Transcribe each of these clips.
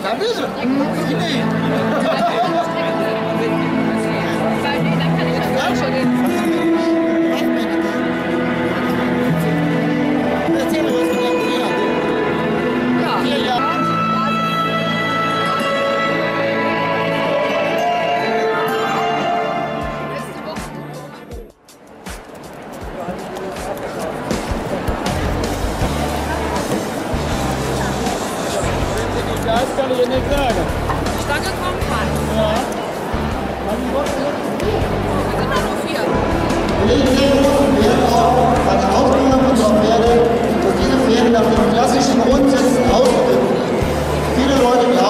남편이 죠. 근 데. das kann ich Ihnen nicht sagen. Die Stange kommt an. Ja. Haben die Bock? Wir sind doch nur vier. Eine Ausbildung unserer Pferde, dass diese Pferde nach den klassischen Grundsätzen ausbilden. Viele Leute glauben,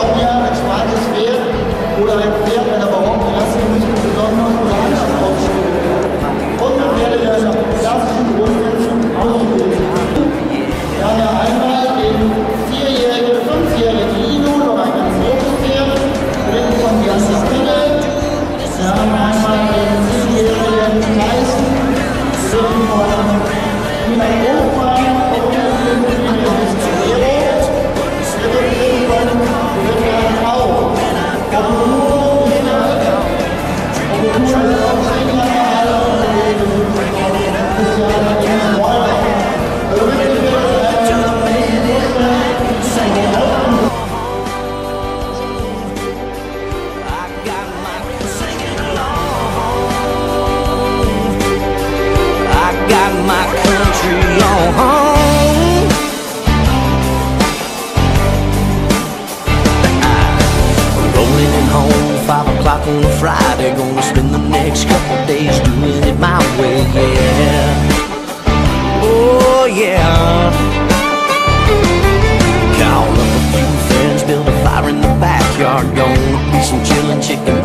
my country on. Rolling it home, five o'clock on Friday. Gonna spend the next couple days doing it my way, yeah. Oh, yeah. Call up a few friends, build a fire in the backyard. Gonna be some chillin', chicken